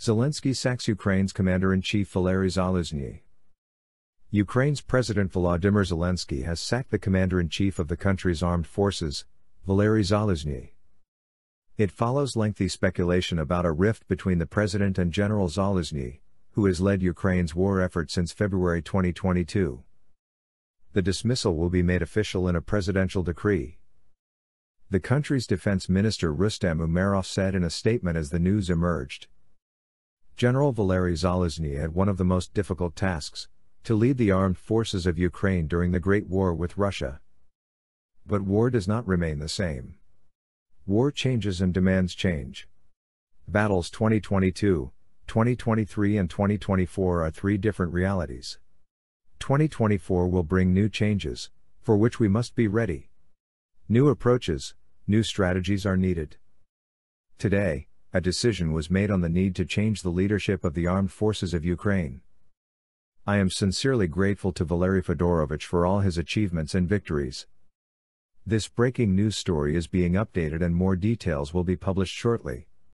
Zelensky sacks Ukraine's commander in chief Valerii Zaluzhnyi. Ukraine's President Volodymyr Zelensky has sacked the commander in chief of the country's armed forces, Valerii Zaluzhnyi. It follows lengthy speculation about a rift between the president and General Zaluzhnyi, who has led Ukraine's war effort since February 2022. The dismissal will be made official in a presidential decree. The country's defense minister Rustem Umerov said in a statement as the news emerged. General Valerii Zaluzhnyi had one of the most difficult tasks to lead the armed forces of Ukraine during the Great War with Russia. But war does not remain the same. War changes and demands change. Battles 2022, 2023, and 2024 are three different realities. 2024 will bring new changes, for which we must be ready. New approaches, new strategies are needed. Today, a decision was made on the need to change the leadership of the armed forces of Ukraine. I am sincerely grateful to Valerii Fedorovych for all his achievements and victories. This breaking news story is being updated and more details will be published shortly.